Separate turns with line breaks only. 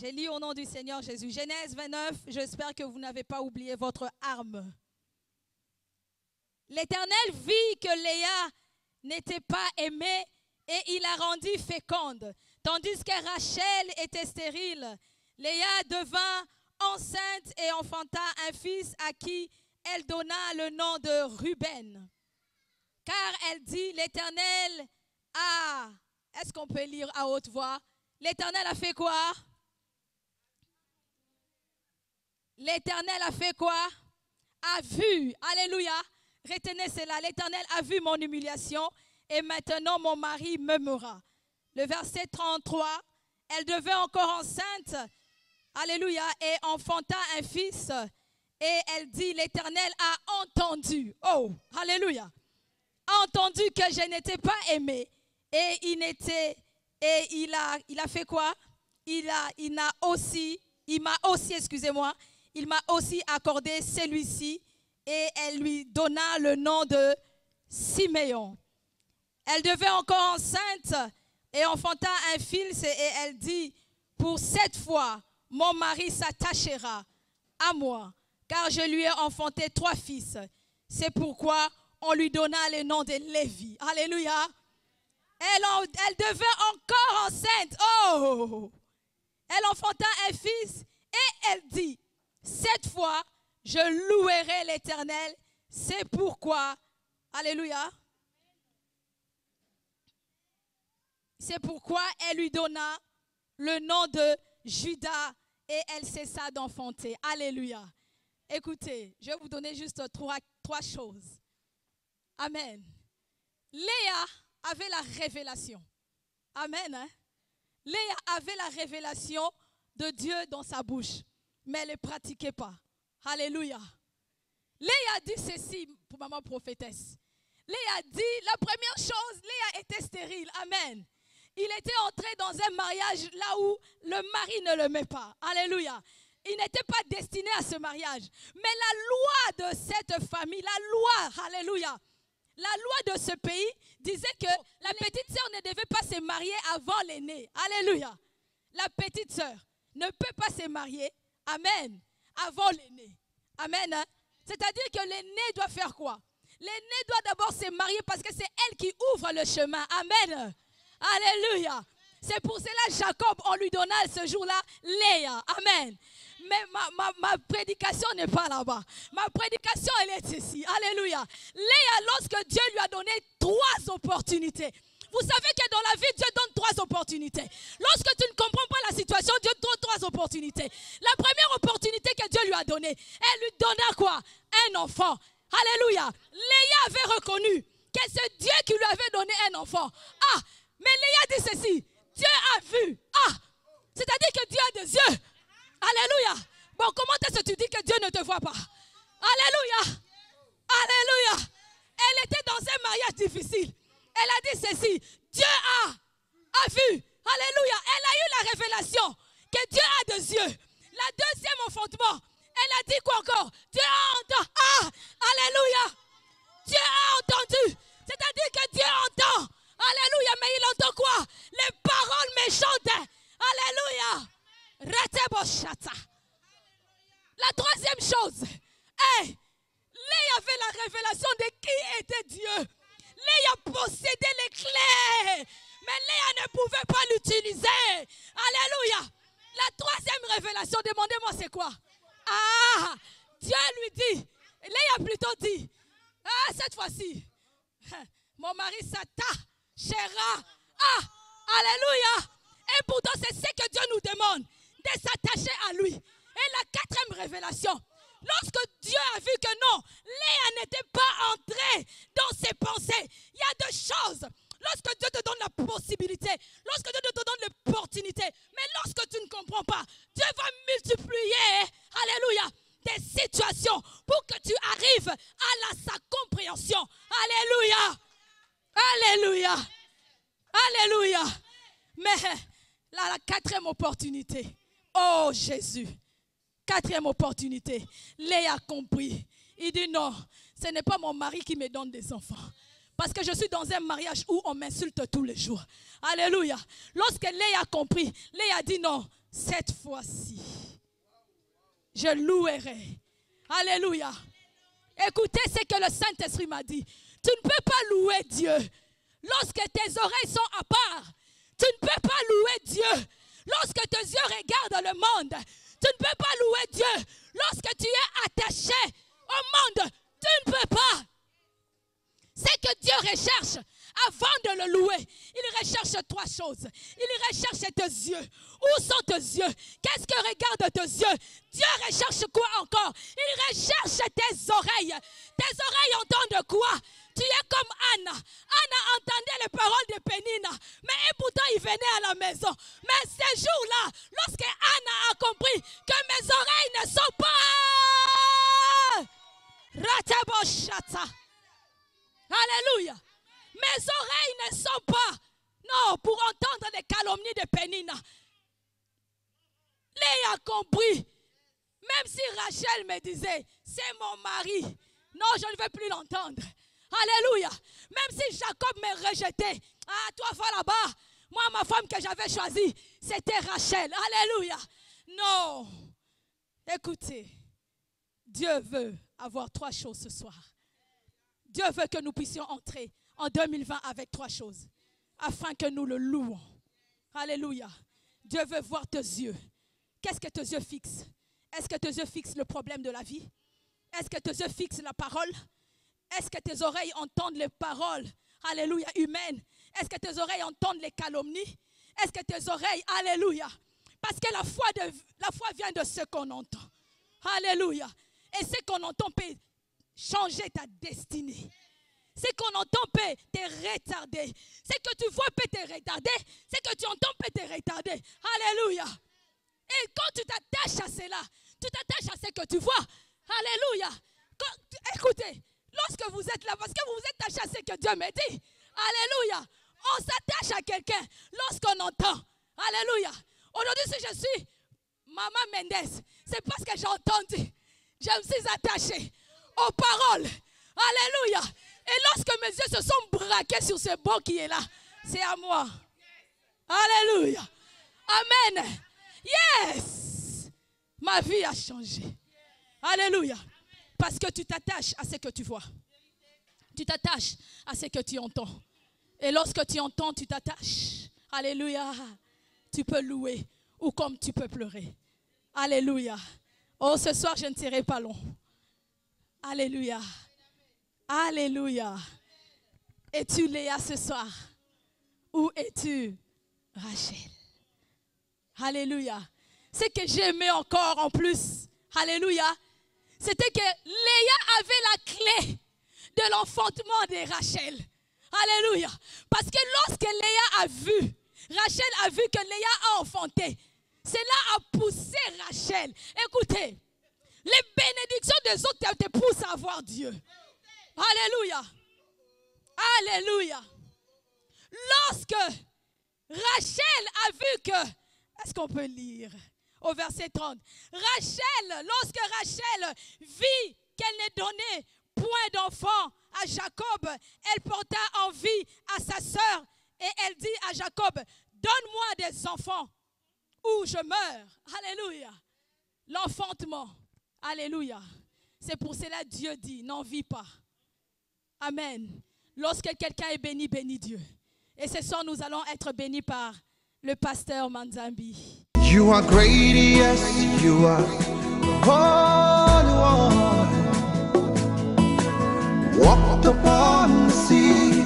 J'ai lu au nom du Seigneur Jésus. Genèse 29, j'espère que vous n'avez pas oublié votre arme. L'Éternel vit que Léa n'était pas aimée et il la rendit féconde. Tandis que Rachel était stérile, Léa devint enceinte et enfanta un fils à qui elle donna le nom de Ruben. Car elle dit, l'Éternel a, est-ce qu'on peut lire à haute voix? L'Éternel a fait quoi? L'Éternel a fait quoi? A vu, alléluia, retenez cela, l'Éternel a vu mon humiliation et maintenant mon mari m'aimera. Le verset 33, elle devait encore enceinte, alléluia, et enfanta un fils. Et elle dit, l'Éternel a entendu, oh, alléluia, a entendu que je n'étais pas aimée. Et il n'était, et il a, il a fait quoi? Il a, il a aussi, il m'a aussi, excusez-moi, il m'a aussi accordé celui-ci et elle lui donna le nom de Siméon. Elle devait encore enceinte et enfanta un fils et elle dit, pour cette fois, mon mari s'attachera à moi, car je lui ai enfanté trois fils. C'est pourquoi on lui donna le nom de Lévi. Alléluia. Elle, elle devait encore enceinte. Oh! Elle enfanta un fils et elle dit, cette fois, je louerai l'Éternel. C'est pourquoi, Alléluia, c'est pourquoi elle lui donna le nom de Judas et elle cessa d'enfanter. Alléluia. Écoutez, je vais vous donner juste trois, choses. Amen. Léa avait la révélation. Amen. Hein? Léa avait la révélation de Dieu dans sa bouche mais ne pratiquait pas. Alléluia. Léa dit ceci pour maman prophétesse. Léa dit, la première chose, Léa était stérile. Amen. Il était entré dans un mariage là où le mari ne le met pas. Alléluia. Il n'était pas destiné à ce mariage. Mais la loi de cette famille, la loi, alléluia, la loi de ce pays disait que la petite sœur ne devait pas se marier avant l'aîné. Alléluia. La petite sœur ne peut pas se marier Amen. Avant l'aîné. Amen. Hein. C'est-à-dire que l'aîné doit faire quoi? L'aîné doit d'abord se marier parce que c'est elle qui ouvre le chemin. Amen. Alléluia. C'est pour cela Jacob, on lui donna ce jour-là Léa. Amen. Mais ma, prédication n'est pas là-bas. Ma prédication, elle est ici. Alléluia. Léa, lorsque Dieu lui a donné trois opportunités, vous savez que dans la vie, Dieu donne trois opportunités. Lorsque tu ne comprends pas la situation, Dieu donne trois opportunités. La première opportunité que Dieu lui a donnée, elle lui donna quoi? Un enfant. Alléluia. Léa avait reconnu que c'est Dieu qui lui avait donné un enfant. Ah, mais Léa dit ceci. Dieu a vu. Ah, c'est-à-dire que Dieu a des yeux. Alléluia. Bon, comment est-ce que tu dis que Dieu ne te voit pas? Alléluia. Alléluia. Elle était dans un mariage difficile. Elle a dit ceci. Dieu a, a vu. Alléluia. Elle a eu la révélation que Dieu a des yeux. La deuxième enfantement, elle a dit quoi encore? Dieu a entendu. Ah, alléluia. Dieu a entendu. C'est-à-dire que Dieu entend. Alléluia. Mais il entend quoi? Les paroles méchantes. Alléluia. La troisième chose, hey, avait la révélation de qui était Dieu. Léa possédait les clés, mais Léa ne pouvait pas l'utiliser. Alléluia. La troisième révélation, demandez-moi c'est quoi? Ah, Dieu lui dit, Léa plutôt dit, ah, cette fois-ci, mon mari s'attachera. Ah, Alléluia. Et pourtant, c'est ce que Dieu nous demande, de s'attacher à lui. Et la quatrième révélation, Lorsque Dieu a vu que non, Léa n'était pas entrée dans ses pensées, il y a deux choses. Lorsque Dieu te donne la possibilité, lorsque Dieu te donne l'opportunité, mais lorsque tu ne comprends pas, Dieu va multiplier, alléluia, des situations pour que tu arrives à la, sa compréhension. Alléluia. Alléluia. Alléluia. Mais la quatrième opportunité, oh Jésus, Quatrième opportunité. Léa a compris. Il dit non, ce n'est pas mon mari qui me donne des enfants. Parce que je suis dans un mariage où on m'insulte tous les jours. Alléluia. Lorsque Léa a compris, Léa a dit non, cette fois-ci, je louerai. Alléluia. Écoutez ce que le Saint-Esprit m'a dit. Tu ne peux pas louer Dieu lorsque tes oreilles sont à part. Tu ne peux pas louer Dieu lorsque tes yeux regardent le monde. Tu ne peux pas louer Dieu lorsque tu es attaché au monde. Tu ne peux pas. C'est que Dieu recherche avant de le louer. Il recherche trois choses. Il recherche tes yeux. Où sont tes yeux? Qu'est-ce que regarde tes yeux? Dieu recherche quoi encore? Il recherche tes oreilles. Tes oreilles entendent quoi? Tu es comme Anna. Anna entendait les paroles de Pénina, mais pourtant il venait à la maison. Mais ce jour-là, lorsque Anna a compris que mes oreilles ne sont pas... Alléluia. Mes oreilles ne sont pas, non, pour entendre les calomnies de Pénina. Léa a compris. Même si Rachel me disait, c'est mon mari. Non, je ne veux plus l'entendre. Alléluia. Même si Jacob me rejetait. Ah, toi, va là-bas. Moi, ma femme que j'avais choisie, c'était Rachel. Alléluia. Non. Écoutez, Dieu veut avoir trois choses ce soir. Dieu veut que nous puissions entrer en 2020 avec trois choses, afin que nous le louons. Alléluia. Dieu veut voir tes yeux. Qu'est-ce que tes yeux fixent? Est-ce que tes yeux fixent le problème de la vie? Est-ce que tes yeux fixent la parole? Est-ce que tes oreilles entendent les paroles, alléluia, humaines? Est-ce que tes oreilles entendent les calomnies? Est-ce que tes oreilles, alléluia, parce que la foi, de, la foi vient de ce qu'on entend. Alléluia. Et ce qu'on entend peut changer ta destinée. Ce qu'on entend peut te retarder. Ce que tu vois peut te retarder. Ce que tu entends peut te retarder. Alléluia. Et quand tu t'attaches à cela, tu t'attaches à ce que tu vois. Alléluia. écoutez, lorsque vous êtes là, parce que vous vous êtes attaché à ce que Dieu me dit. Alléluia. On s'attache à quelqu'un lorsqu'on entend. Alléluia. Aujourd'hui, si je suis Maman Mendes, c'est parce que j'ai entendu. Je me suis attachée aux paroles. Alléluia. Et lorsque mes yeux se sont braqués sur ce banc qui est là, c'est à moi. Alléluia. Amen. Yes. Ma vie a changé. Alléluia. Parce que tu t'attaches à ce que tu vois. Tu t'attaches à ce que tu entends. Et lorsque tu entends, tu t'attaches. Alléluia. Tu peux louer ou comme tu peux pleurer. Alléluia. Oh, ce soir, je ne serai pas long. Alléluia. Alléluia. Es-tu Léa ce soir? Ou es-tu Rachel? Alléluia. Ce que j'aimais encore en plus, Alléluia, c'était que Léa avait la clé de l'enfantement de Rachel. Alléluia. Parce que lorsque Léa a vu, Rachel a vu que Léa a enfanté, cela a poussé Rachel. Écoutez, les bénédictions des autres te poussent à voir Dieu. Alléluia. Alléluia. Lorsque Rachel a vu que, est-ce qu'on peut lire? Au verset 30, Rachel, lorsque Rachel vit qu'elle n'est donnée point d'enfant à Jacob, elle porta envie à sa sœur et elle dit à Jacob, donne-moi des enfants ou je meurs. Alléluia. L'enfantement. Alléluia. C'est pour cela Dieu dit, n'en vis pas. Amen. Lorsque quelqu'un est béni, bénis Dieu. Et ce soir, nous allons être bénis par le pasteur Manzambi. You are great, yes, you are Walked upon the sea,